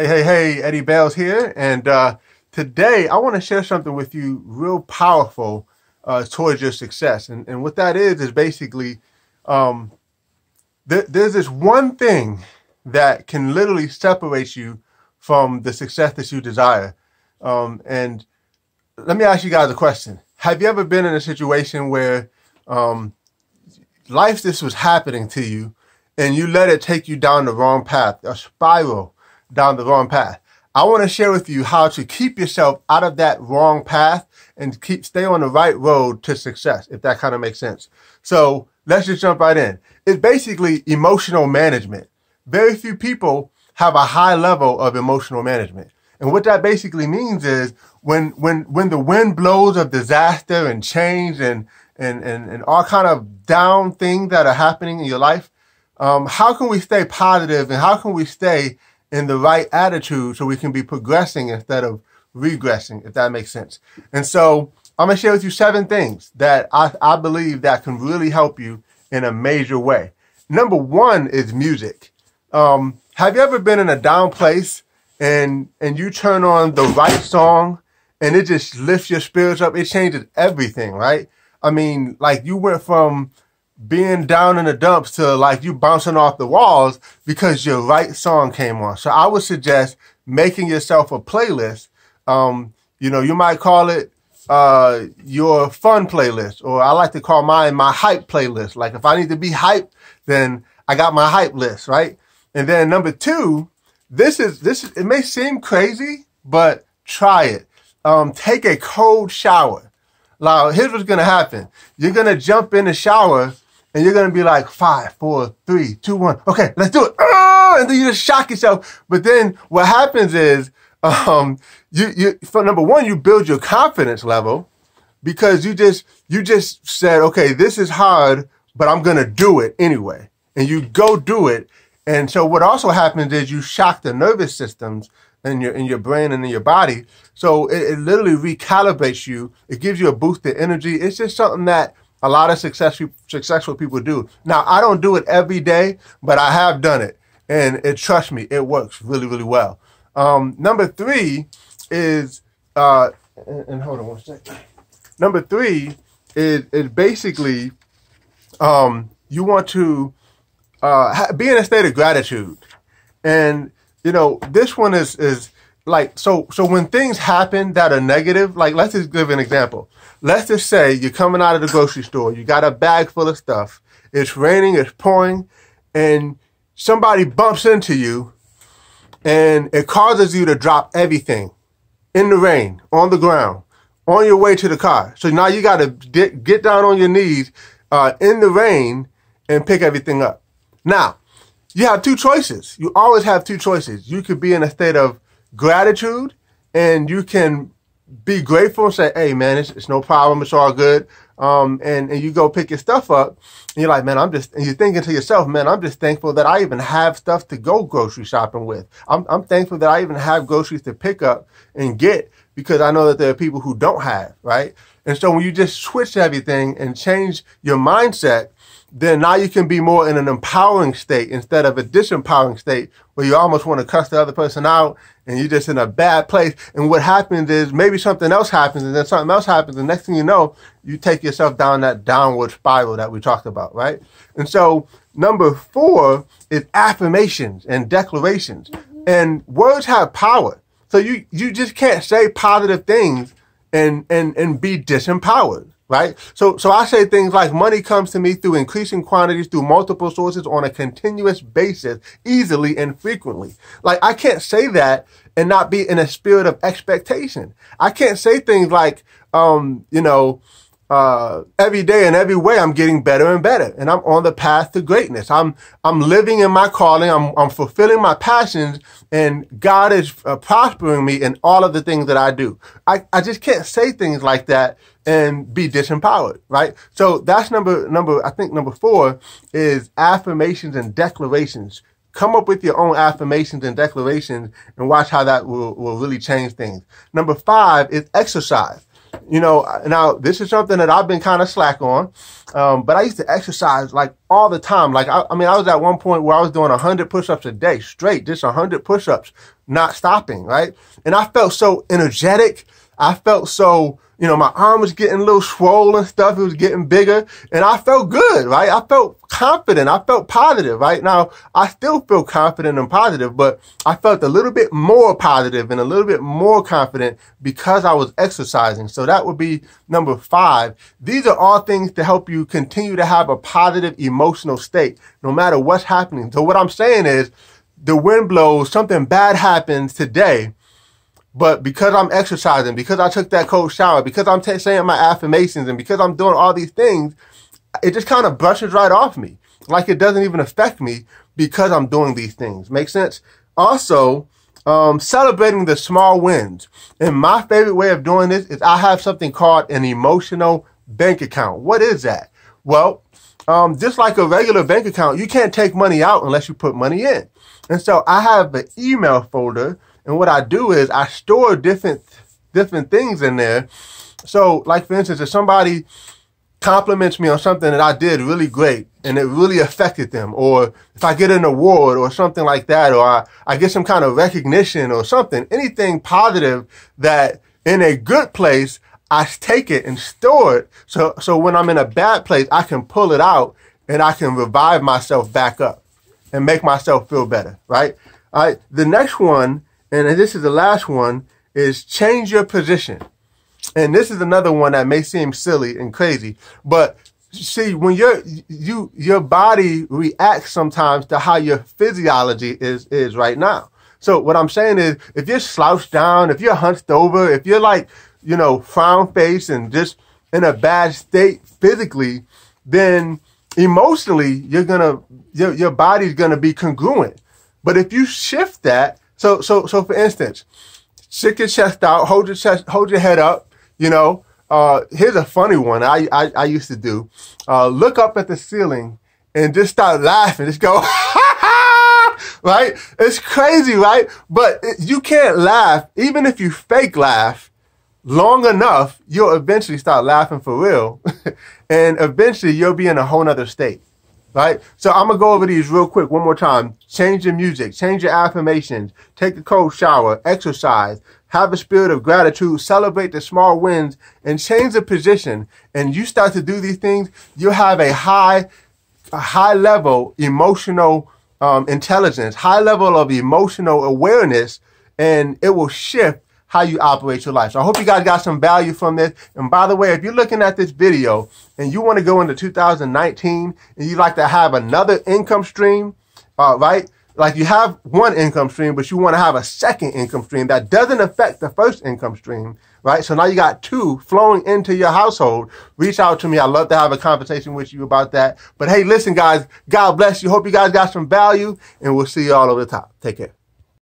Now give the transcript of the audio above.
Hey, hey, hey, Eddie Bails here. And uh, today I want to share something with you real powerful uh, towards your success. And, and what that is, is basically um, th- there's this one thing that can literally separate you from the success that you desire. Um, and let me ask you guys a question. Have you ever been in a situation where um, life this was happening to you and you let it take you down the wrong path, a spiral down the wrong path? I want to share with you how to keep yourself out of that wrong path and keep stay on the right road to success, if that kind of makes sense. So let's just jump right in. It's basically emotional management. Very few people have a high level of emotional management. And what that basically means is when when when the wind blows of disaster and change and and and, and all kind of down things that are happening in your life, um, how can we stay positive and how can we stay in the right attitude so we can be progressing instead of regressing, if that makes sense. And so I'm gonna share with you seven things that I, I believe that can really help you in a major way. Number one is music. Um, have you ever been in a down place and and you turn on the right song and it just lifts your spirits up? It changes everything, right? I mean, like you went from being down in the dumps to like you bouncing off the walls because your right song came on. So I would suggest making yourself a playlist. Um, you know, you might call it uh, your fun playlist, or I like to call mine my hype playlist. Like if I need to be hype, then I got my hype list, right? And then number two, this is this. It may seem crazy, but try it. Um, take a cold shower. Now, here's what's gonna happen. You're gonna jump in the shower and you're gonna be like five, four, three, two, one. Okay, let's do it. Oh, and then you just shock yourself. But then what happens is, um, you you for number one, you build your confidence level because you just you just said, okay, this is hard, but I'm gonna do it anyway, and you go do it. And so what also happens is you shock the nervous systems in your in your brain and in your body. So it, it literally recalibrates you. It gives you a boost of energy. It's just something that a lot of successful successful people do. Now I don't do it every day, but I have done it, and it trust me, it works really really well. Um, number three is uh, and, and hold on one second. Number three is is basically um, you want to uh, be in a state of gratitude, and you know this one is is like so so when things happen that are negative like let's just give an example. Let's just say you're coming out of the grocery store you got a bag full of stuff it's raining it's pouring and somebody bumps into you and it causes you to drop everything in the rain on the ground on your way to the car. So now you got to get, get down on your knees uh, in the rain and pick everything up. Now you have two choices. You always have two choices. You could be in a state of gratitude and you can be grateful and say, hey man, it's, it's no problem, it's all good. Um, and, and you go pick your stuff up and you're like, man, I'm just, and you're thinking to yourself, man, I'm just thankful that I even have stuff to go grocery shopping with. I'm, I'm thankful that I even have groceries to pick up and get because I know that there are people who don't have, right? And so when you just switch everything and change your mindset, then now you can be more in an empowering state instead of a disempowering state where you almost want to cuss the other person out and you're just in a bad place. And what happens is maybe something else happens and then something else happens. And next thing you know, you take yourself down that downward spiral that we talked about, right? And so number four is affirmations and declarations. Mm-hmm. And words have power. So you, you just can't say positive things and, and, and be disempowered right? So, so I say things like money comes to me through increasing quantities through multiple sources on a continuous basis, easily and frequently. Like I can't say that and not be in a spirit of expectation. I can't say things like, um, you know, uh, every day and every way I'm getting better and better and I'm on the path to greatness. I'm, I'm living in my calling. I'm, I'm fulfilling my passions and God is uh, prospering me in all of the things that I do. I, I just can't say things like that and be disempowered, right? So that's number, number, I think number four is affirmations and declarations. Come up with your own affirmations and declarations and watch how that will, will really change things. Number five is exercise you know, now this is something that I've been kind of slack on, um, but I used to exercise like all the time. Like, I, I mean, I was at one point where I was doing 100 push ups a day straight, just 100 push ups, not stopping, right? And I felt so energetic. I felt so, you know, my arm was getting a little swollen and stuff. It was getting bigger and I felt good, right? I felt confident. I felt positive, right? Now, I still feel confident and positive, but I felt a little bit more positive and a little bit more confident because I was exercising. So that would be number five. These are all things to help you continue to have a positive emotional state, no matter what's happening. So what I'm saying is the wind blows, something bad happens today but because I'm exercising, because I took that cold shower, because I'm t- saying my affirmations, and because I'm doing all these things, it just kind of brushes right off me. Like it doesn't even affect me because I'm doing these things. Make sense? Also, um, celebrating the small wins. And my favorite way of doing this is I have something called an emotional bank account. What is that? Well, um, just like a regular bank account, you can't take money out unless you put money in. And so I have an email folder and what I do is I store different different things in there. So, like for instance, if somebody compliments me on something that I did really great and it really affected them, or if I get an award or something like that, or I, I get some kind of recognition or something, anything positive that in a good place, I take it and store it. So, so when I'm in a bad place, I can pull it out and I can revive myself back up and make myself feel better, right? All right. The next one and this is the last one, is change your position. And this is another one that may seem silly and crazy, but see, when your you your body reacts sometimes to how your physiology is is right now. So what I'm saying is, if you're slouched down, if you're hunched over, if you're like you know frown face and just in a bad state physically, then emotionally you're gonna your your body's gonna be congruent. But if you shift that so, so, so for instance, stick your chest out, hold your chest, hold your head up, you know. Uh, here's a funny one I, I, I used to do. Uh, look up at the ceiling and just start laughing. Just go, right? It's crazy, right? But it, you can't laugh, even if you fake laugh long enough, you'll eventually start laughing for real. and eventually you'll be in a whole nother state right? So I'm gonna go over these real quick one more time. Change your music, change your affirmations, take a cold shower, exercise, have a spirit of gratitude, celebrate the small wins, and change the position. And you start to do these things, you'll have a high, a high level emotional um, intelligence, high level of emotional awareness, and it will shift how you operate your life. So I hope you guys got some value from this. And by the way, if you're looking at this video and you want to go into 2019 and you'd like to have another income stream, uh, right? Like you have one income stream, but you want to have a second income stream that doesn't affect the first income stream, right? So now you got two flowing into your household. Reach out to me. I'd love to have a conversation with you about that. But hey, listen, guys, God bless you. Hope you guys got some value and we'll see you all over the top. Take care.